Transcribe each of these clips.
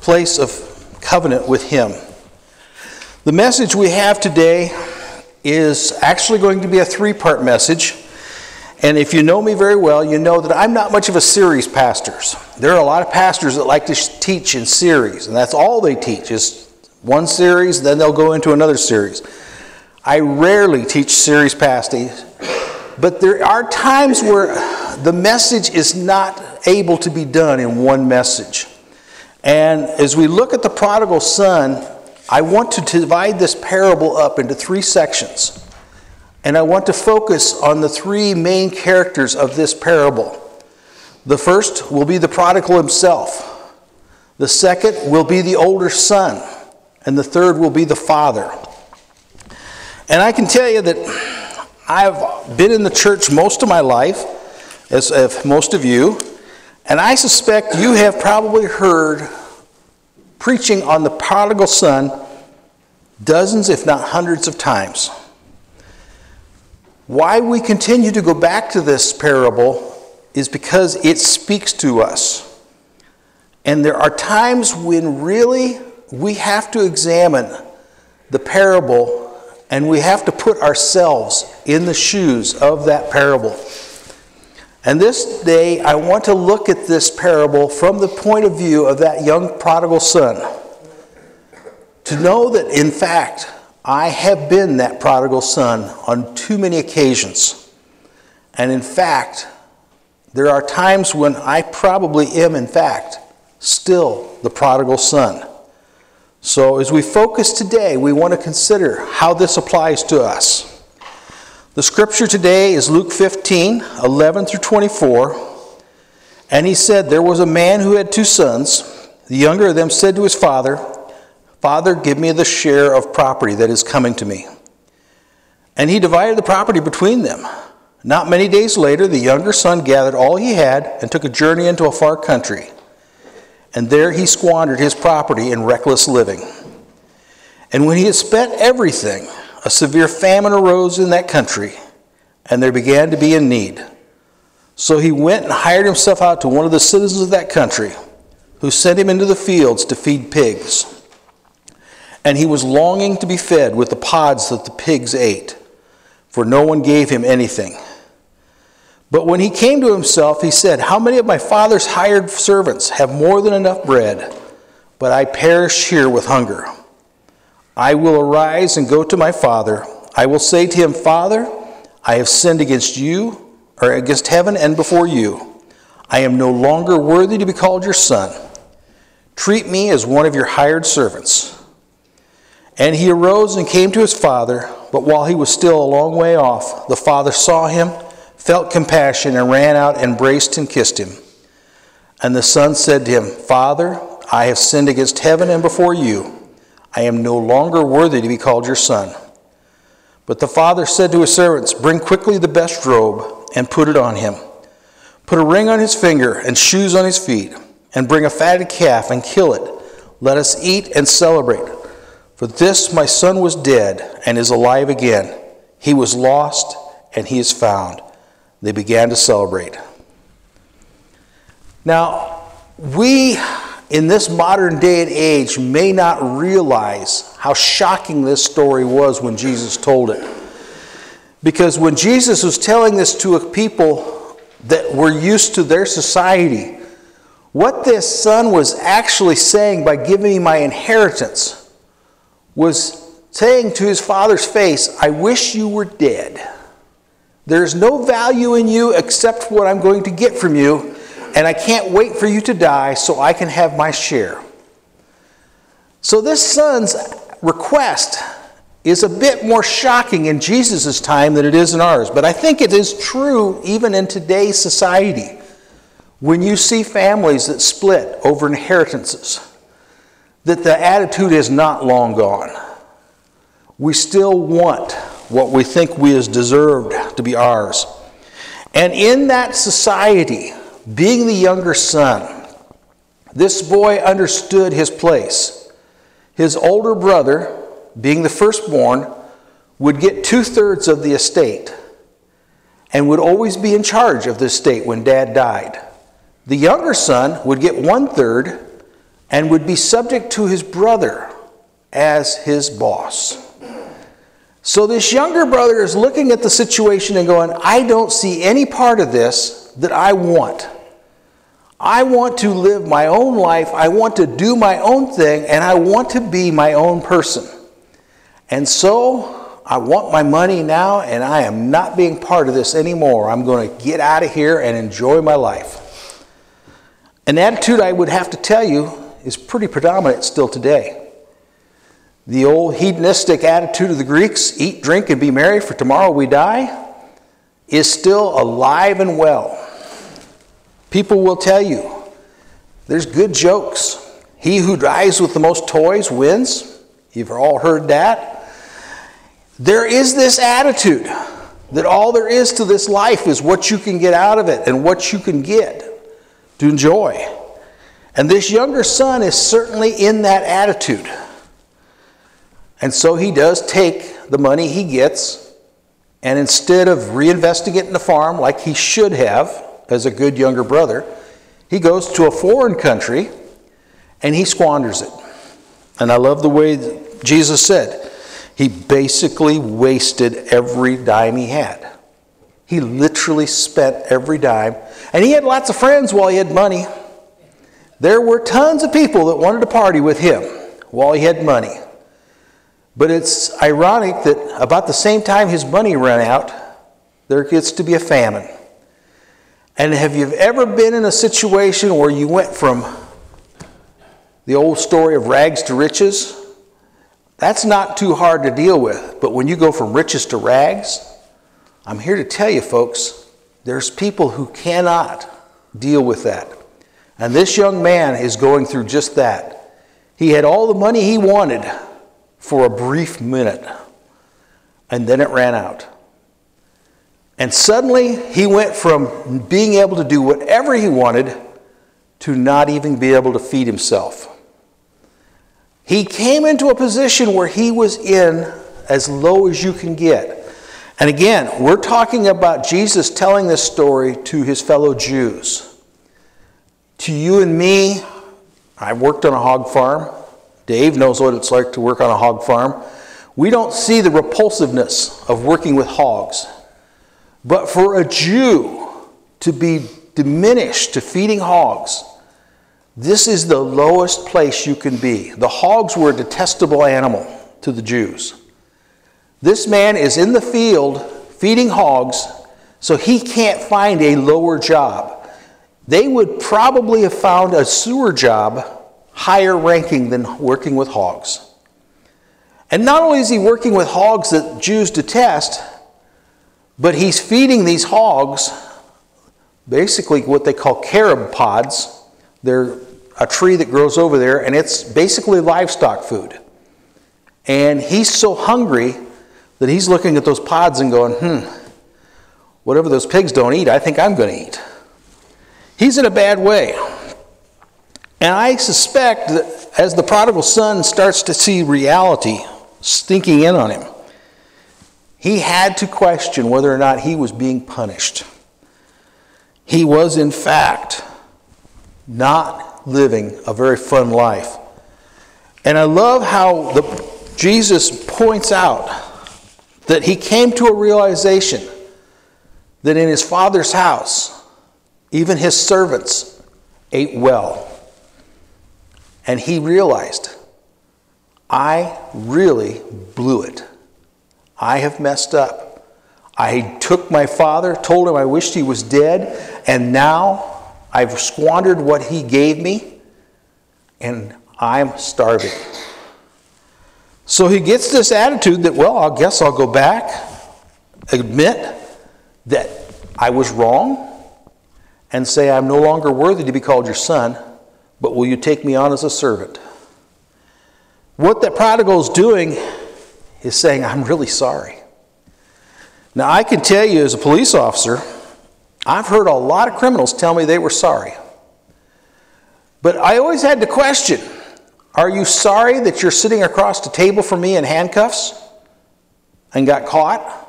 place of covenant with Him. The message we have today is actually going to be a three part message. And if you know me very well, you know that I'm not much of a series pastor. There are a lot of pastors that like to teach in series, and that's all they teach is one series, then they'll go into another series. I rarely teach series pasting, but there are times where the message is not able to be done in one message. And as we look at the prodigal son, I want to divide this parable up into three sections. And I want to focus on the three main characters of this parable. The first will be the prodigal himself, the second will be the older son, and the third will be the father. And I can tell you that I've been in the church most of my life, as, as most of you, and I suspect you have probably heard preaching on the prodigal son dozens, if not hundreds of times. Why we continue to go back to this parable is because it speaks to us. And there are times when really we have to examine the parable and we have to put ourselves in the shoes of that parable. And this day, I want to look at this parable from the point of view of that young prodigal son. To know that, in fact, I have been that prodigal son on too many occasions. And in fact, there are times when I probably am, in fact, still the prodigal son. So, as we focus today, we want to consider how this applies to us. The scripture today is Luke 15 11 through 24. And he said, There was a man who had two sons. The younger of them said to his father, Father, give me the share of property that is coming to me. And he divided the property between them. Not many days later, the younger son gathered all he had and took a journey into a far country. And there he squandered his property in reckless living. And when he had spent everything, a severe famine arose in that country, and there began to be a need. So he went and hired himself out to one of the citizens of that country, who sent him into the fields to feed pigs and he was longing to be fed with the pods that the pigs ate, for no one gave him anything. But when he came to himself, he said, How many of my father's hired servants have more than enough bread, but I perish here with hunger? I will arise and go to my father. I will say to him, Father, I have sinned against you, or against heaven and before you. I am no longer worthy to be called your son. Treat me as one of your hired servants. And he arose and came to his father, but while he was still a long way off, the father saw him, felt compassion, and ran out, embraced, and kissed him. And the son said to him, Father, I have sinned against heaven and before you. I am no longer worthy to be called your son. But the father said to his servants, Bring quickly the best robe and put it on him. Put a ring on his finger and shoes on his feet, and bring a fatted calf and kill it. Let us eat and celebrate. For this my son was dead and is alive again. He was lost and he is found. They began to celebrate. Now, we in this modern day and age may not realize how shocking this story was when Jesus told it. Because when Jesus was telling this to a people that were used to their society, what this son was actually saying by giving me my inheritance was saying to his father's face, I wish you were dead. There's no value in you except what I'm going to get from you, and I can't wait for you to die so I can have my share. So, this son's request is a bit more shocking in Jesus' time than it is in ours, but I think it is true even in today's society. When you see families that split over inheritances, that the attitude is not long gone. We still want what we think we as deserved to be ours. And in that society, being the younger son, this boy understood his place. His older brother, being the firstborn, would get two thirds of the estate and would always be in charge of the estate when dad died. The younger son would get one third and would be subject to his brother as his boss. So this younger brother is looking at the situation and going, I don't see any part of this that I want. I want to live my own life. I want to do my own thing, and I want to be my own person. And so I want my money now, and I am not being part of this anymore. I'm going to get out of here and enjoy my life. An attitude I would have to tell you is pretty predominant still today. The old hedonistic attitude of the Greeks eat, drink, and be merry, for tomorrow we die is still alive and well. People will tell you there's good jokes. He who dies with the most toys wins. You've all heard that. There is this attitude that all there is to this life is what you can get out of it and what you can get to enjoy. And this younger son is certainly in that attitude. And so he does take the money he gets, and instead of reinvesting it in the farm like he should have as a good younger brother, he goes to a foreign country and he squanders it. And I love the way Jesus said, he basically wasted every dime he had. He literally spent every dime. And he had lots of friends while he had money. There were tons of people that wanted to party with him while he had money. But it's ironic that about the same time his money ran out, there gets to be a famine. And have you ever been in a situation where you went from the old story of rags to riches? That's not too hard to deal with. But when you go from riches to rags, I'm here to tell you, folks, there's people who cannot deal with that. And this young man is going through just that. He had all the money he wanted for a brief minute, and then it ran out. And suddenly he went from being able to do whatever he wanted to not even be able to feed himself. He came into a position where he was in as low as you can get. And again, we're talking about Jesus telling this story to his fellow Jews. To you and me, I've worked on a hog farm. Dave knows what it's like to work on a hog farm. We don't see the repulsiveness of working with hogs. But for a Jew to be diminished to feeding hogs, this is the lowest place you can be. The hogs were a detestable animal to the Jews. This man is in the field feeding hogs, so he can't find a lower job. They would probably have found a sewer job higher ranking than working with hogs. And not only is he working with hogs that Jews detest, but he's feeding these hogs basically what they call carob pods. They're a tree that grows over there, and it's basically livestock food. And he's so hungry that he's looking at those pods and going, hmm, whatever those pigs don't eat, I think I'm going to eat. He's in a bad way. And I suspect that as the prodigal son starts to see reality stinking in on him, he had to question whether or not he was being punished. He was, in fact, not living a very fun life. And I love how the, Jesus points out that he came to a realization that in his father's house, even his servants ate well. And he realized, I really blew it. I have messed up. I took my father, told him I wished he was dead, and now I've squandered what he gave me, and I'm starving. So he gets this attitude that, well, I guess I'll go back, admit that I was wrong, and say, I'm no longer worthy to be called your son but will you take me on as a servant? What that prodigal is doing is saying, I'm really sorry. Now, I can tell you as a police officer, I've heard a lot of criminals tell me they were sorry. But I always had to question are you sorry that you're sitting across the table from me in handcuffs and got caught?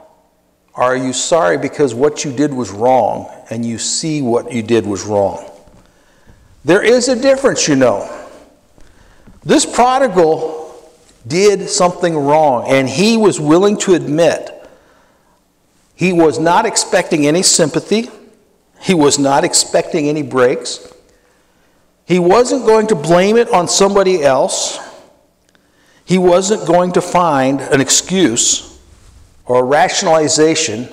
Or are you sorry because what you did was wrong and you see what you did was wrong? There is a difference, you know. This prodigal did something wrong, and he was willing to admit he was not expecting any sympathy, he was not expecting any breaks. He wasn't going to blame it on somebody else. He wasn't going to find an excuse or a rationalization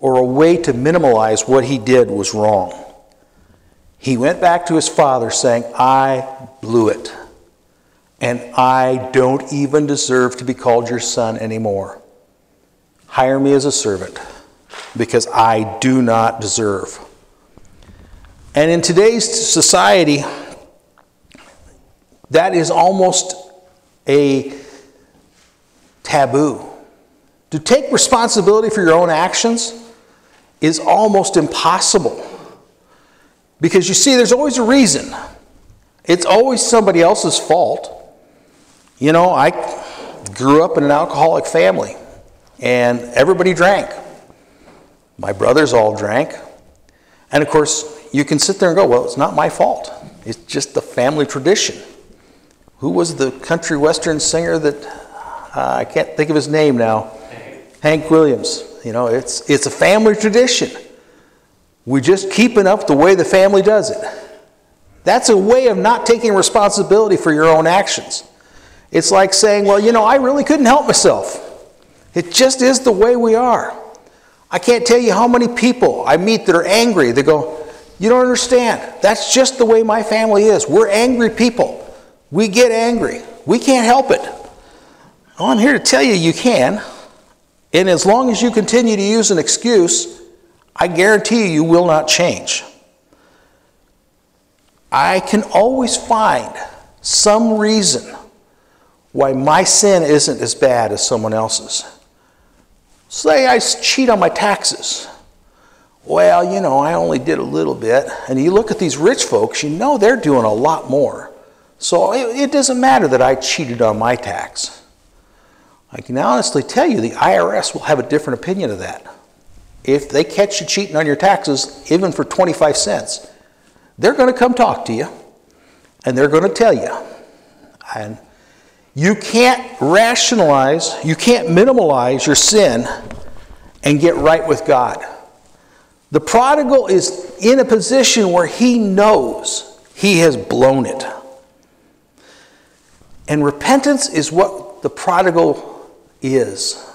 or a way to minimize what he did was wrong. He went back to his father saying, I blew it, and I don't even deserve to be called your son anymore. Hire me as a servant because I do not deserve. And in today's society, that is almost a taboo. To take responsibility for your own actions is almost impossible. Because you see, there's always a reason. It's always somebody else's fault. You know, I grew up in an alcoholic family, and everybody drank. My brothers all drank. And of course, you can sit there and go, well, it's not my fault. It's just the family tradition. Who was the country western singer that uh, I can't think of his name now? Hank. Hank Williams. You know, it's, it's a family tradition. We're just keeping up the way the family does it. That's a way of not taking responsibility for your own actions. It's like saying, well, you know, I really couldn't help myself. It just is the way we are. I can't tell you how many people I meet that are angry. They go, you don't understand. That's just the way my family is. We're angry people. We get angry. We can't help it. Well, I'm here to tell you you can. And as long as you continue to use an excuse, I guarantee you, you will not change. I can always find some reason why my sin isn't as bad as someone else's. Say I cheat on my taxes. Well, you know, I only did a little bit. And you look at these rich folks, you know they're doing a lot more. So it, it doesn't matter that I cheated on my tax. I can honestly tell you the IRS will have a different opinion of that. If they catch you cheating on your taxes, even for 25 cents, they're going to come talk to you and they're going to tell you. And you can't rationalize, you can't minimalize your sin and get right with God. The prodigal is in a position where he knows he has blown it. And repentance is what the prodigal is.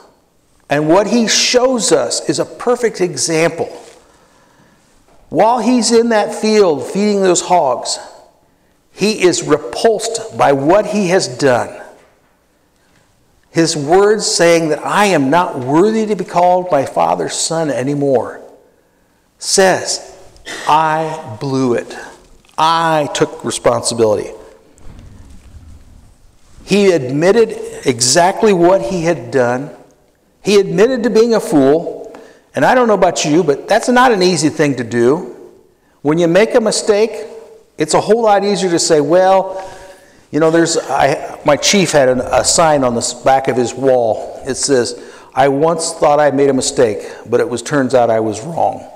And what he shows us is a perfect example. While he's in that field feeding those hogs, he is repulsed by what he has done. His words saying that I am not worthy to be called my father's son anymore says, I blew it. I took responsibility. He admitted exactly what he had done. He admitted to being a fool. And I don't know about you, but that's not an easy thing to do. When you make a mistake, it's a whole lot easier to say, well, you know, there's I, my chief had an, a sign on the back of his wall. It says, "I once thought I made a mistake, but it was turns out I was wrong."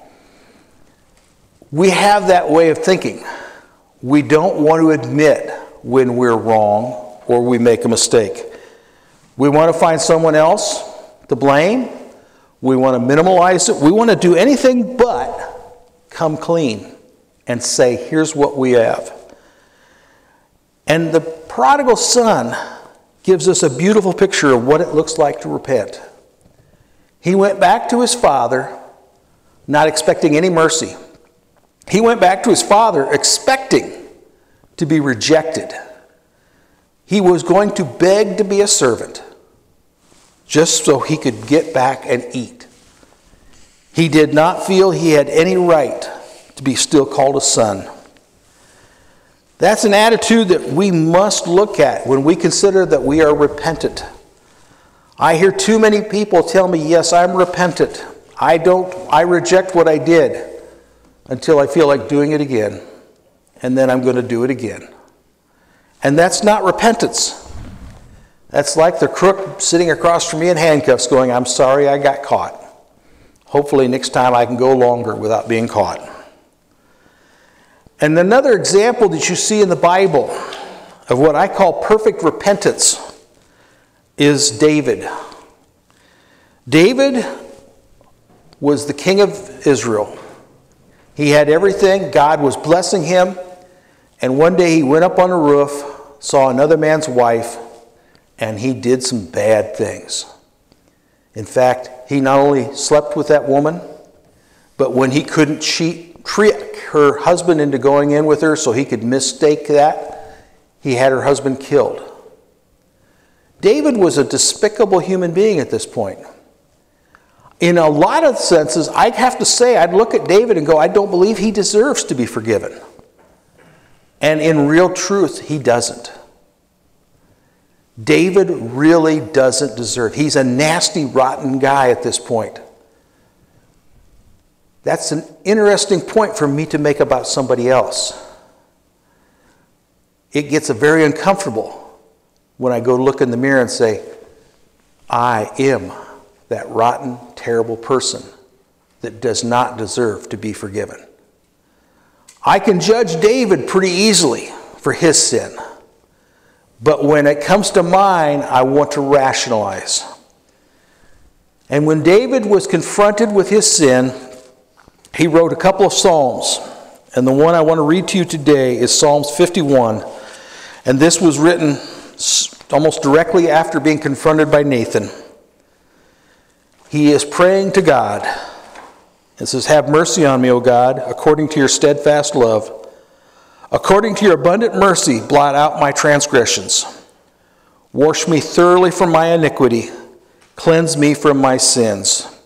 We have that way of thinking. We don't want to admit when we're wrong or we make a mistake. We want to find someone else to blame. We want to minimize it. We want to do anything but come clean and say, here's what we have. And the prodigal son gives us a beautiful picture of what it looks like to repent. He went back to his father, not expecting any mercy. He went back to his father expecting to be rejected. He was going to beg to be a servant just so he could get back and eat. He did not feel he had any right to be still called a son. That's an attitude that we must look at when we consider that we are repentant. I hear too many people tell me, "Yes, I'm repentant. I don't I reject what I did." until I feel like doing it again, and then I'm going to do it again. And that's not repentance. That's like the crook sitting across from me in handcuffs going, I'm sorry I got caught. Hopefully, next time I can go longer without being caught. And another example that you see in the Bible of what I call perfect repentance is David. David was the king of Israel. He had everything, God was blessing him, and one day he went up on a roof, saw another man's wife, and he did some bad things. In fact, he not only slept with that woman, but when he couldn't cheat, trick her husband into going in with her so he could mistake that, he had her husband killed. David was a despicable human being at this point. In a lot of senses, I'd have to say, I'd look at David and go, I don't believe he deserves to be forgiven. And in real truth, he doesn't. David really doesn't deserve. He's a nasty, rotten guy at this point. That's an interesting point for me to make about somebody else. It gets very uncomfortable when I go look in the mirror and say, I am that rotten, terrible person that does not deserve to be forgiven. I can judge David pretty easily for his sin. But when it comes to mine, I want to rationalize. And when David was confronted with his sin, he wrote a couple of Psalms. And the one I want to read to you today is Psalms 51. And this was written almost directly after being confronted by Nathan. He is praying to God. It says, Have mercy on me, O God, according to your steadfast love According to your abundant mercy, blot out my transgressions. Wash me thoroughly from my iniquity. Cleanse me from my sins.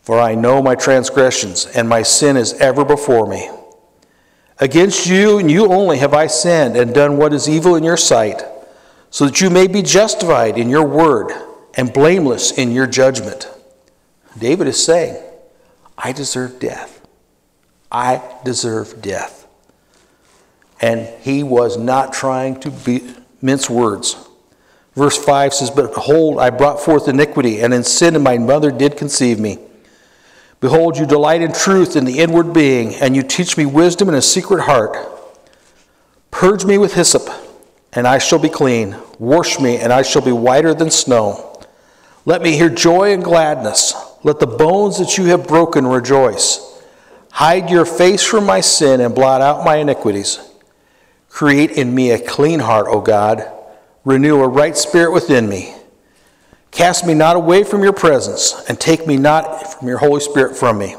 For I know my transgressions, and my sin is ever before me. Against you and you only have I sinned and done what is evil in your sight, so that you may be justified in your word and blameless in your judgment. David is saying, I deserve death. I deserve death and he was not trying to be, mince words. Verse 5 says, But behold, I brought forth iniquity, and in sin my mother did conceive me. Behold, you delight in truth in the inward being, and you teach me wisdom in a secret heart. Purge me with hyssop, and I shall be clean. Wash me, and I shall be whiter than snow. Let me hear joy and gladness. Let the bones that you have broken rejoice. Hide your face from my sin and blot out my iniquities. Create in me a clean heart, O God. Renew a right spirit within me. Cast me not away from your presence, and take me not from your Holy Spirit from me.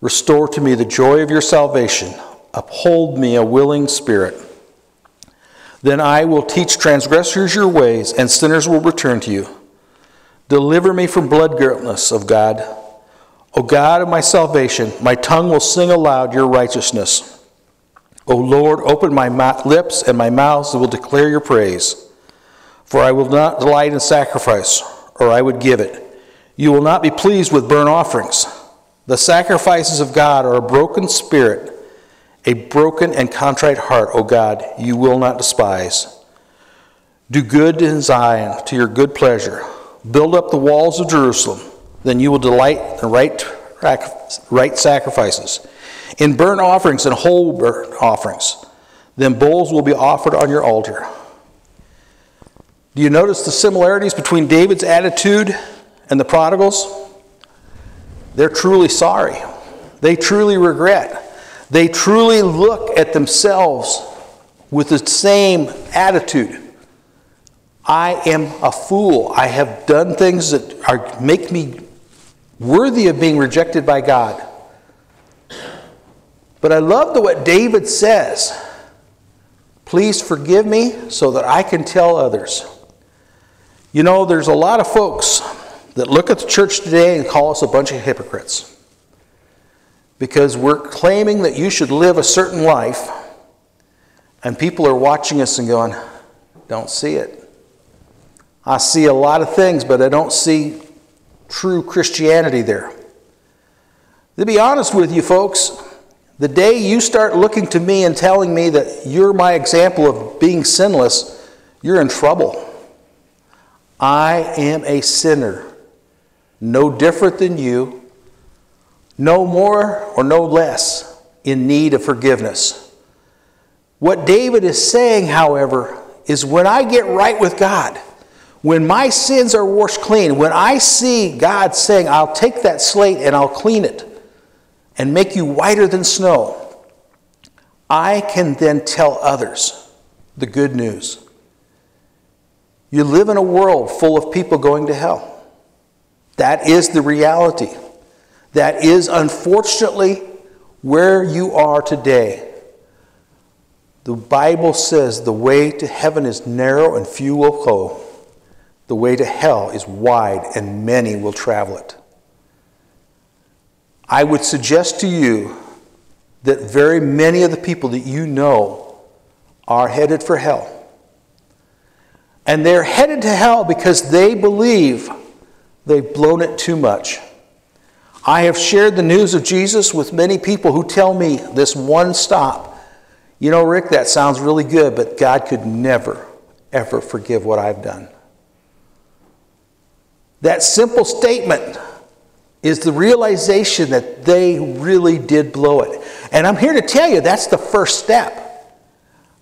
Restore to me the joy of your salvation. Uphold me a willing spirit. Then I will teach transgressors your ways, and sinners will return to you. Deliver me from blood guiltness of God. O God of my salvation, my tongue will sing aloud your righteousness. O Lord, open my lips, and my mouth will declare your praise. For I will not delight in sacrifice, or I would give it. You will not be pleased with burnt offerings. The sacrifices of God are a broken spirit, a broken and contrite heart, O God, you will not despise. Do good in Zion to your good pleasure. Build up the walls of Jerusalem. Then you will delight in the right, right sacrifices in burnt offerings and whole burnt offerings. Then bulls will be offered on your altar. Do you notice the similarities between David's attitude and the prodigals? They're truly sorry. They truly regret. They truly look at themselves with the same attitude. I am a fool. I have done things that are, make me worthy of being rejected by God. But I love the what David says. Please forgive me so that I can tell others. You know, there's a lot of folks that look at the church today and call us a bunch of hypocrites because we're claiming that you should live a certain life, and people are watching us and going, Don't see it. I see a lot of things, but I don't see true Christianity there. To be honest with you, folks, the day you start looking to me and telling me that you're my example of being sinless, you're in trouble. I am a sinner, no different than you, no more or no less in need of forgiveness. What David is saying, however, is when I get right with God, when my sins are washed clean, when I see God saying, I'll take that slate and I'll clean it and make you whiter than snow, I can then tell others the good news. You live in a world full of people going to hell. That is the reality. That is unfortunately where you are today. The Bible says the way to heaven is narrow and few will go. The way to hell is wide and many will travel it. I would suggest to you that very many of the people that you know are headed for hell. And they're headed to hell because they believe they've blown it too much. I have shared the news of Jesus with many people who tell me this one stop. You know, Rick, that sounds really good, but God could never, ever forgive what I've done. That simple statement is the realization that they really did blow it. And I'm here to tell you that's the first step.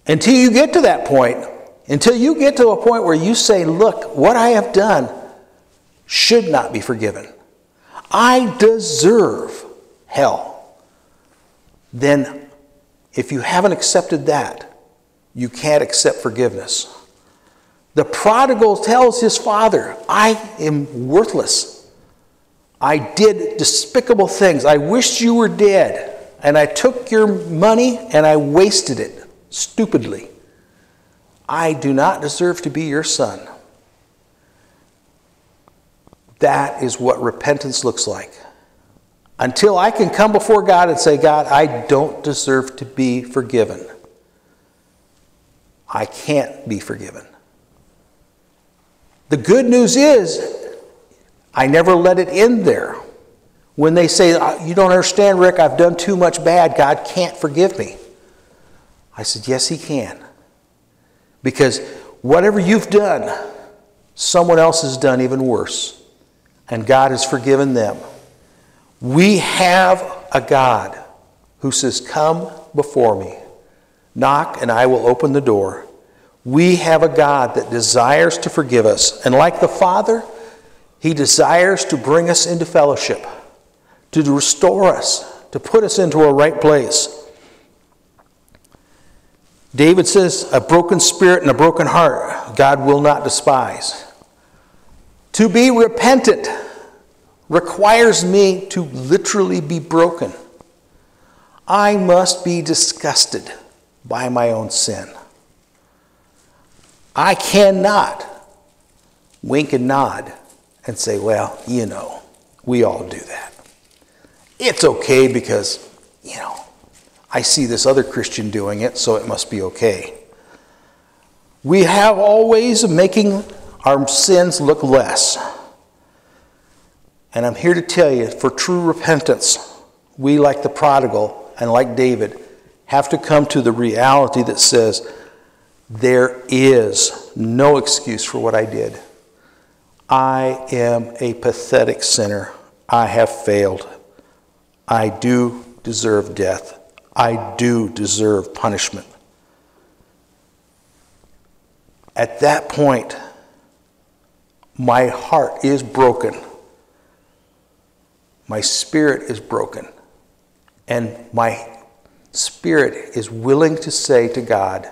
Until you get to that point, until you get to a point where you say, Look, what I have done should not be forgiven. I deserve hell. Then, if you haven't accepted that, you can't accept forgiveness. The prodigal tells his father, I am worthless. I did despicable things. I wished you were dead. And I took your money and I wasted it stupidly. I do not deserve to be your son. That is what repentance looks like. Until I can come before God and say, God, I don't deserve to be forgiven, I can't be forgiven. The good news is, I never let it end there. When they say, uh, You don't understand, Rick, I've done too much bad, God can't forgive me. I said, Yes, He can. Because whatever you've done, someone else has done even worse. And God has forgiven them. We have a God who says, Come before me. Knock, and I will open the door. We have a God that desires to forgive us. And like the Father, He desires to bring us into fellowship, to restore us, to put us into a right place. David says, A broken spirit and a broken heart, God will not despise. To be repentant requires me to literally be broken. I must be disgusted by my own sin. I cannot wink and nod and say, well, you know, we all do that. It's okay because, you know, I see this other Christian doing it, so it must be okay. We have all ways of making our sins look less. And I'm here to tell you for true repentance, we, like the prodigal and like David, have to come to the reality that says, there is no excuse for what I did. I am a pathetic sinner. I have failed. I do deserve death. I do deserve punishment. At that point, my heart is broken. My spirit is broken. And my spirit is willing to say to God,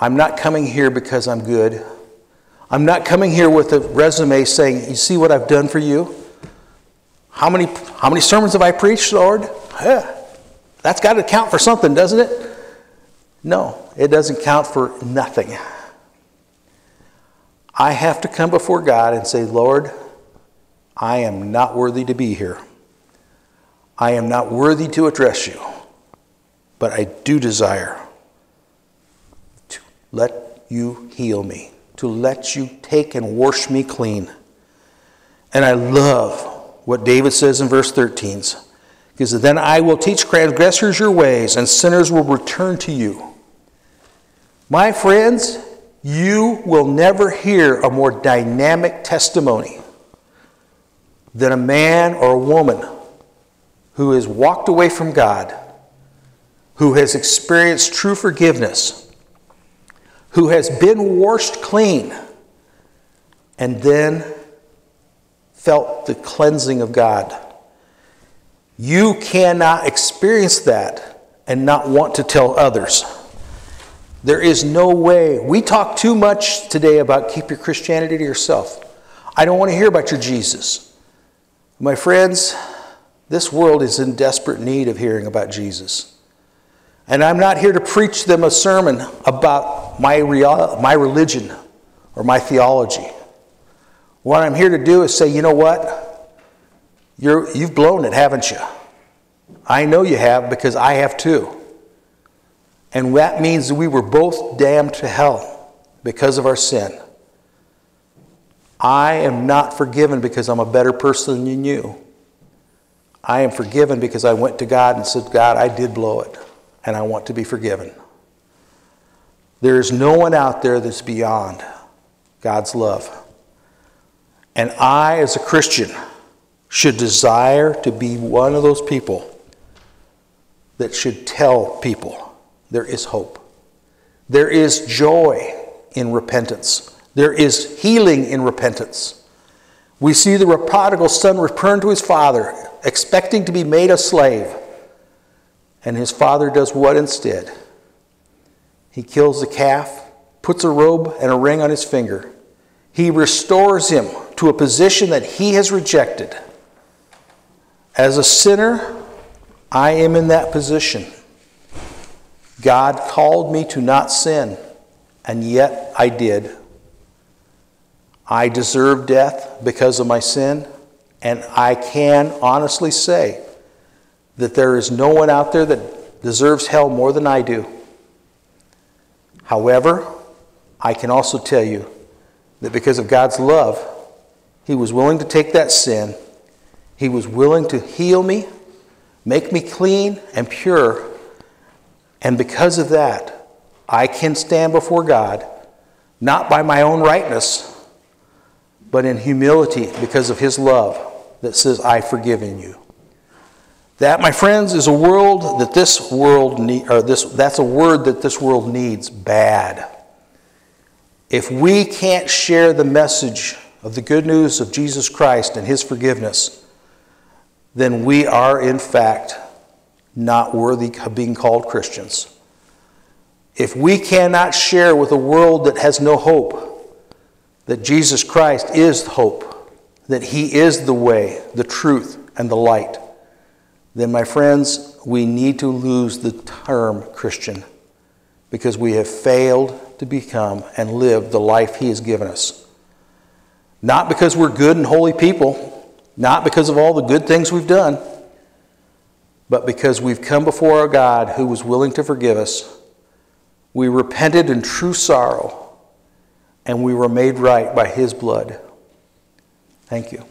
I'm not coming here because I'm good. I'm not coming here with a resume saying, You see what I've done for you? How many, how many sermons have I preached, Lord? Yeah, that's got to count for something, doesn't it? No, it doesn't count for nothing. I have to come before God and say, Lord, I am not worthy to be here. I am not worthy to address you, but I do desire let you heal me, to let you take and wash me clean. And I love what David says in verse 13 because then I will teach transgressors your ways, and sinners will return to you. My friends, you will never hear a more dynamic testimony than a man or a woman who has walked away from God who has experienced true forgiveness, who has been washed clean, and then felt the cleansing of God. You cannot experience that and not want to tell others. There is no way. We talk too much today about keep your Christianity to yourself. I don't want to hear about your Jesus. My friends, this world is in desperate need of hearing about Jesus. And I'm not here to preach them a sermon about my, real, my religion or my theology. What I'm here to do is say, you know what? You're, you've blown it, haven't you? I know you have because I have too. And that means we were both damned to hell because of our sin. I am not forgiven because I'm a better person than you. I am forgiven because I went to God and said, God, I did blow it, and I want to be forgiven. There is no one out there that's beyond God's love. And I, as a Christian, should desire to be one of those people that should tell people there is hope. There is joy in repentance. There is healing in repentance. We see the prodigal son return to his father, expecting to be made a slave. And his father does what instead? He kills the calf, puts a robe and a ring on his finger. He restores him to a position that he has rejected. As a sinner, I am in that position. God called me to not sin, and yet I did. I deserve death because of my sin, and I can honestly say that there is no one out there that deserves hell more than I do. However, I can also tell you that because of God's love, He was willing to take that sin, He was willing to heal me, make me clean and pure and because of that, I can stand before God, not by my own rightness, but in humility because of His love that says, I've forgiven you. That, my friends, is a world that this world need, or this that's a word that this world needs bad. If we can't share the message of the good news of Jesus Christ and his forgiveness, then we are in fact not worthy of being called Christians. If we cannot share with a world that has no hope that Jesus Christ is hope, that He is the way, the truth, and the light, then, my friends, we need to lose the term Christian because we have failed to become and live the life He has given us. Not because we're good and holy people, not because of all the good things we've done but because we've come before our God who was willing to forgive us, we repented in true sorrow, and we were made right by his blood. Thank you.